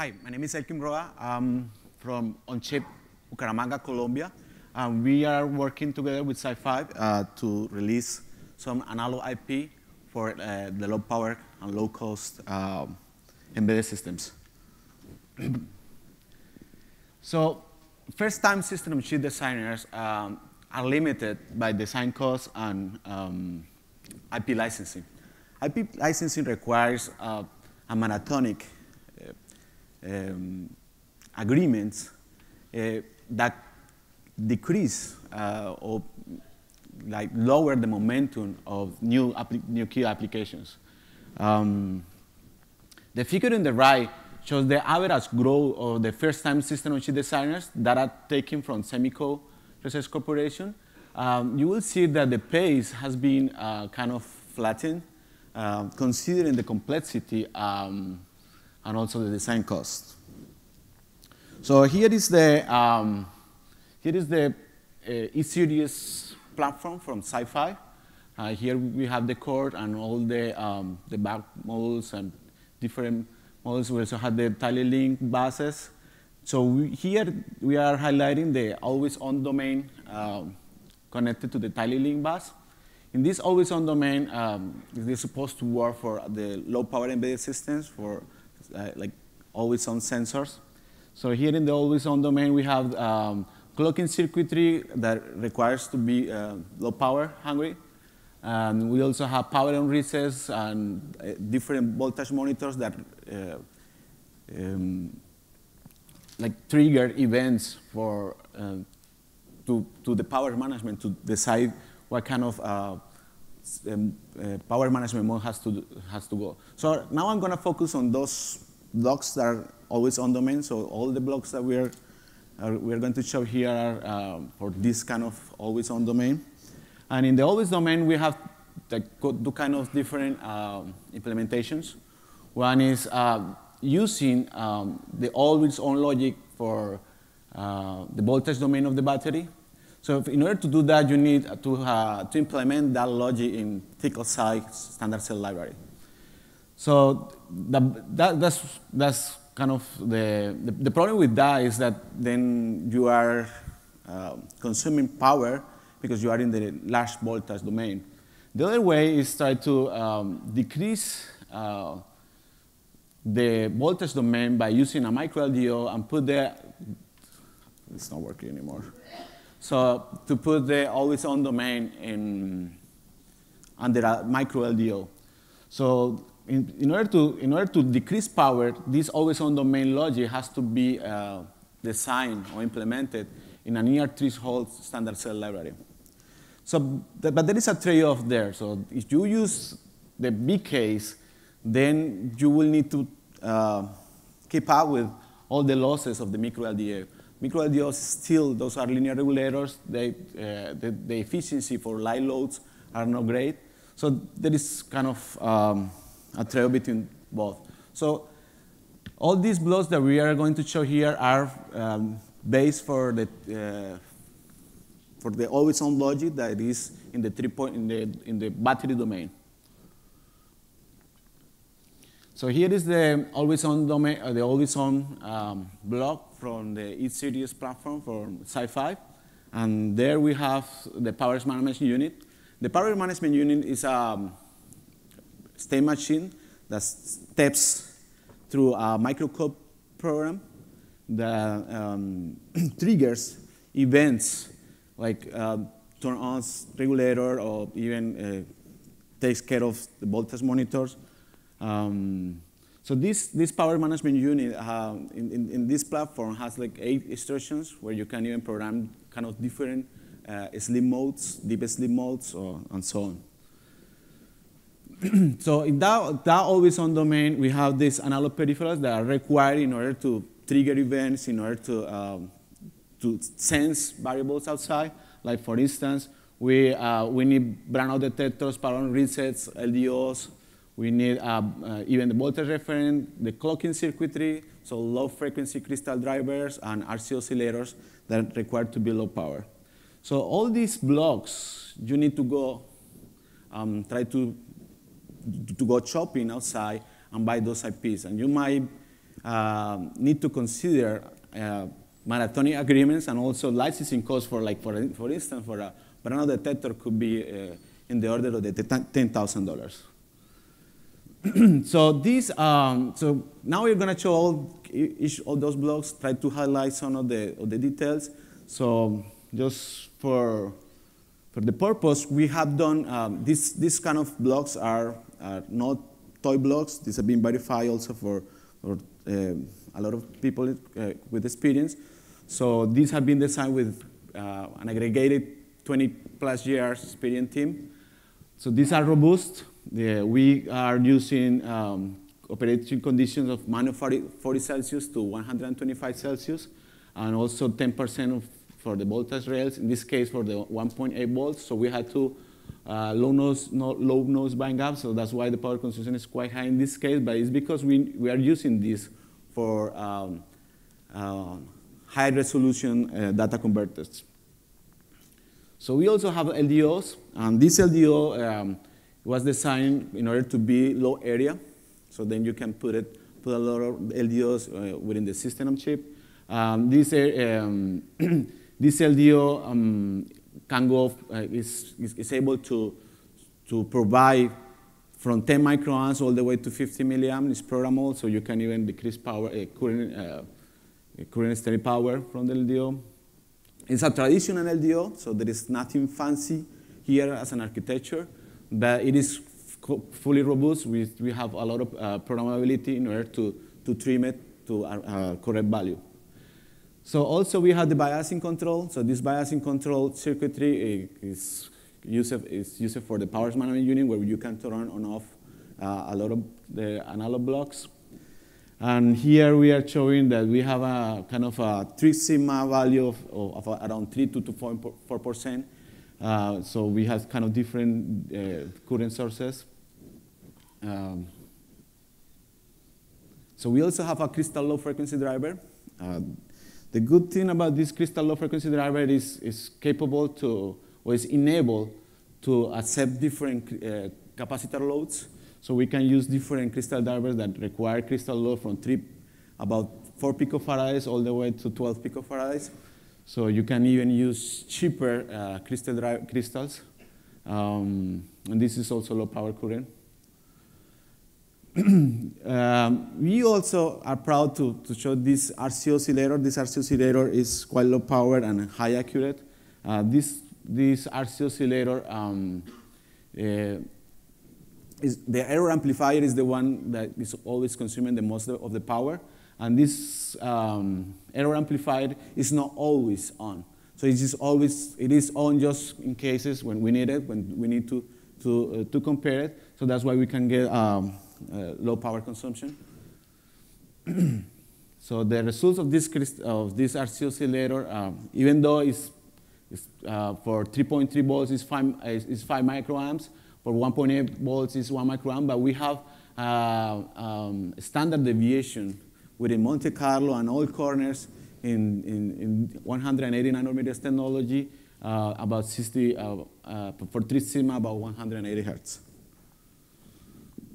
Hi, my name is Elkim Roa. I'm from OnChip, Bucaramanga, Colombia. Um, we are working together with SiFive uh, to release some analog IP for uh, the low power and low cost um, embedded systems. so first time system chip designers um, are limited by design costs and um, IP licensing. IP licensing requires uh, a marathonic uh, um, agreements uh, that decrease uh, or like lower the momentum of new, new key applications. Um, the figure in the right shows the average growth of the first-time system on chip designers that are taken from Semico Research Corporation. Um, you will see that the pace has been uh, kind of flattened, uh, considering the complexity um, and also the design cost. So here is the um, here is the uh, E-Series platform from SiFive. Uh, here we have the core and all the um, the back models and different models. We also have the TileLink buses. So we, here we are highlighting the always-on domain um, connected to the TileLink bus. In this always-on domain, um, it is supposed to work for the low-power embedded systems for uh, like always-on sensors. So here in the always-on domain, we have um, clocking circuitry that requires to be uh, low power hungry. And we also have power on resets and uh, different voltage monitors that uh, um, like trigger events for uh, to, to the power management to decide what kind of uh, um, uh, power management mode has to, has to go. So now I'm going to focus on those blocks that are always on domain. So all the blocks that we are, are we're going to show here are uh, for this kind of always on domain. And in the always domain, we have like, two kind of different uh, implementations. One is uh, using um, the always on logic for uh, the voltage domain of the battery. So if, in order to do that, you need to, uh, to implement that logic in TickleSci standard cell library. So that, that's, that's kind of the, the, the, problem with that is that then you are uh, consuming power because you are in the large voltage domain. The other way is try to um, decrease uh, the voltage domain by using a micro LDO and put the, it's not working anymore. So to put the always on domain in, under a micro LDO. So in, in, order to, in order to decrease power, this always on domain logic has to be uh, designed or implemented in a near threshold standard cell library. So, but there is a trade-off there. So if you use the big case, then you will need to uh, keep up with all the losses of the micro LDO. Micro LDOs still, those are linear regulators. They, uh, the, the, efficiency for light loads are not great. So there is kind of um, a trade between both. So all these blocks that we are going to show here are um, based for the uh, for the always-on logic that is in the three point in the in the battery domain. So here is the always-on domain, uh, the always-on um, block from the E-Series platform from SiFive, and there we have the power management unit. The power management unit is a um, state machine that steps through a microcode program that um, triggers events like uh, turn on regulator or even uh, takes care of the voltage monitors. Um, so this, this power management unit uh, in, in, in, this platform has like eight instructions where you can even program kind of different uh, sleep modes, deep sleep modes, or, and so on. so in that, that always on domain, we have these analog peripherals that are required in order to trigger events, in order to um, to sense variables outside. Like for instance, we, uh, we need brownout detectors, pattern resets, LDOs. We need uh, uh, even the voltage reference, the clocking circuitry, so low frequency crystal drivers and RC oscillators that are required to be low power. So all these blocks, you need to go um, try to, to go shopping outside and buy those IPs. And you might um, need to consider uh, monotonic agreements and also licensing costs for, like, for, for instance, for a brownout detector could be uh, in the order of the $10,000. so these, um, so now we're going to show all, each of those blocks, try to highlight some of the, of the details. So just for, for the purpose, we have done, um, this, this kind of blocks are, are not toy blocks. These have been verified also for, for uh, a lot of people uh, with experience. So these have been designed with uh, an aggregated 20 plus years experience team. So these are robust. Yeah, we are using um, operating conditions of minus 40, 40, Celsius to 125 Celsius, and also 10% for the voltage rails, in this case for the 1.8 volts. So we had to uh, low, nose, no, low nose bandgap, so that's why the power consumption is quite high in this case, but it's because we, we are using this for um, uh, high resolution uh, data converters. So we also have LDOs, and this LDO um, was designed in order to be low area, so then you can put it put a lot of LDOs uh, within the system chip. Um, this, uh, um, this LDO um, can go uh, is, is, is, able to to provide from 10 microamps all the way to 50 milliamps. It's programmable, so you can even decrease power, uh, current, uh, current steady power from the LDO. It's a traditional LDO, so there is nothing fancy here as an architecture but it is fully robust. We, we have a lot of uh, programmability in order to, to trim it to a, correct value. So also we have the biasing control. So this biasing control circuitry is used, is used for the power management unit where you can turn on off uh, a lot of the analog blocks. And here we are showing that we have a kind of a 3 sigma value of, of, of around 3 to 4 percent uh, so we have kind of different uh, current sources. Um, so we also have a crystal low frequency driver. Uh, the good thing about this crystal low frequency driver is, is capable to, or is enabled to accept different uh, capacitor loads. So we can use different crystal drivers that require crystal load from three, about four picofarads all the way to 12 picofarads. So you can even use cheaper uh, crystal crystals. Um, and this is also low power current. um, we also are proud to, to show this RC oscillator. This RC oscillator is quite low power and high accurate. Uh, this, this RC oscillator um, uh, is the error amplifier is the one that is always consuming the most of the power. And this um, error amplifier is not always on. So it is always, it is on just in cases when we need it, when we need to, to, uh, to compare it. So that's why we can get um, uh, low power consumption. so the results of this, of this RC oscillator, um, even though it's, it's uh, for 3.3 volts is 5, is 5 microamps, for 1.8 volts is 1 microamp, but we have uh, um, standard deviation within Monte Carlo and all corners in, in, in 180 nanometers technology, uh, about 60, uh, uh, for 3 sigma, about 180 hertz.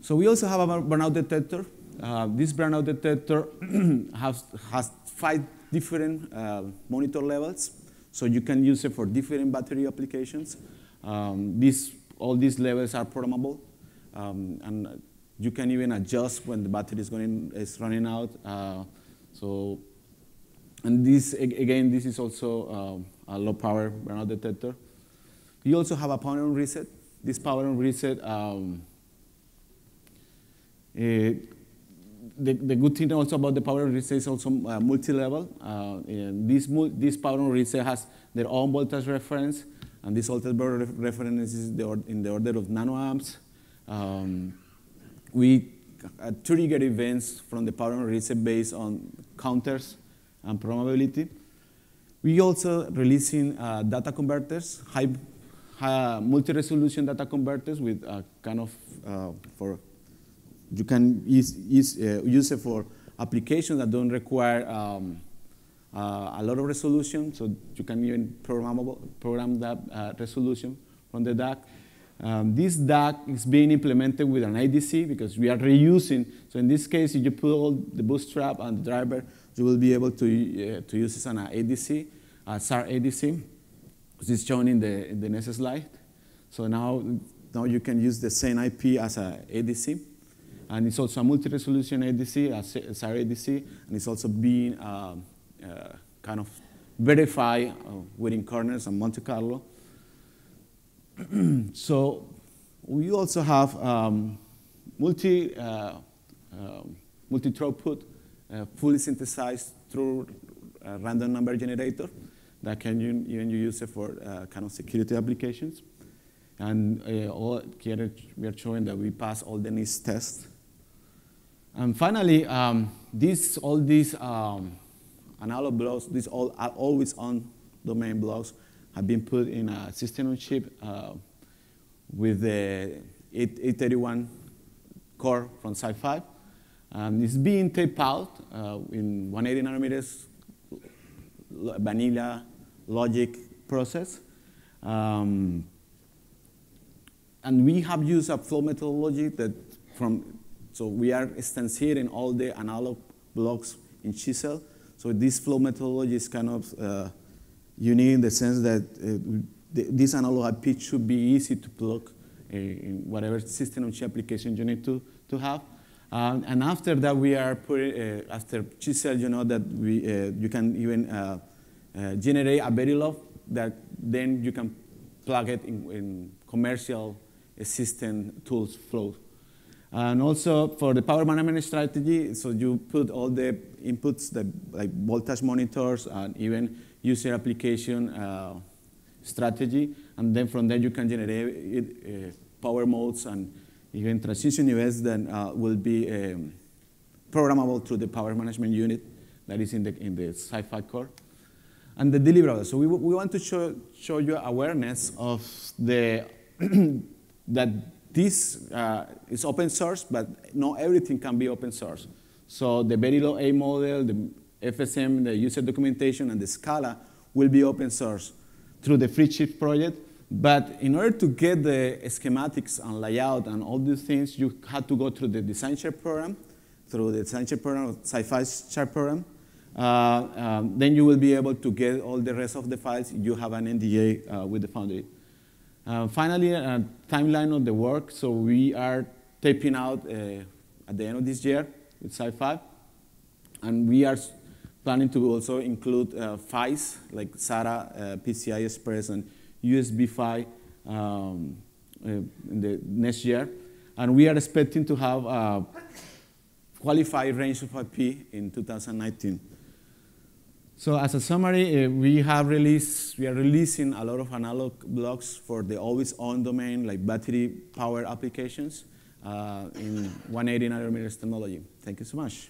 So we also have a brownout detector. Uh, this brownout detector has, has five different uh, monitor levels, so you can use it for different battery applications. Um, these, all these levels are programmable, um, and you can even adjust when the battery is, going, is running out. Uh, so, and this, again, this is also uh, a low power brownout detector. You also have a power on reset. This power on reset, um, uh, the, the good thing also about the power on reset is also uh, multi-level. Uh, this, this power on reset has their own voltage reference, and this voltage reference is the in the order of nanoamps. Um, we uh, trigger events from the power reset based on counters and probability. We also releasing uh, data converters, high, high multi-resolution data converters with kind of uh, for you can use, use, uh, use, it for applications that don't require um, uh, a lot of resolution, so you can even programmable, program that uh, resolution from the DAC. Um, this DAC is being implemented with an ADC because we are reusing. So in this case, if you put all the bootstrap and the driver, you will be able to, uh, to use this on an ADC, a SAR ADC. This is shown in the, in the next slide. So now, now you can use the same IP as an ADC. And it's also a multi-resolution ADC, a SAR ADC, and it's also being uh, uh, kind of verified uh, within corners and Monte Carlo. so we also have um, multi, uh, uh, multi-throughput, uh, fully synthesized through a random number generator that can you, you use it for uh, kind of security applications. And uh, all, here we are showing that we pass all the NIST tests. And finally, um, these, all these um, analog blocks, these all are always on domain blocks, have been put in a system on chip uh, with the E31 core from SiFive. Um, it's being taped out uh, in 180 nanometers vanilla logic process. Um, and we have used a flow methodology that from, so we are instantiating all the analog blocks in Chisel. So this flow methodology is kind of uh, unique in the sense that uh, the, this analog IP should be easy to plug in whatever system on chip application you need to, to have. Um, and after that, we are putting, uh, after Chisel, you know that we, uh, you can even uh, generate a very Verilog that then you can plug it in, in commercial system tools flow. And also for the power management strategy, so you put all the inputs, the, like voltage monitors and even user application uh, strategy, and then from there you can generate it, uh, power modes and even transition events that uh, will be um, programmable through the power management unit that is in the, in the SiFive core. And the deliverables. So we, we want to show, show you awareness of the that this uh, is open source, but not everything can be open source. So the Verilog A model, the FSM, the user documentation, and the Scala will be open source through the FreeChip project. But in order to get the schematics and layout and all these things, you had to go through the design share program, through the design share program, SiFive share program. Uh, um, then you will be able to get all the rest of the files. You have an NDA uh, with the Foundry. Uh, finally, a timeline of the work. So we are taping out uh, at the end of this year with SiFive. And we are planning to also include uh, PHYs like SATA, uh, PCI Express, and USB PHY um, uh, in the next year. And we are expecting to have a qualified range of IP in 2019. So as a summary, uh, we have released, we are releasing a lot of analog blocks for the always-on domain, like battery power applications uh, in 180 nanometers technology. Thank you so much.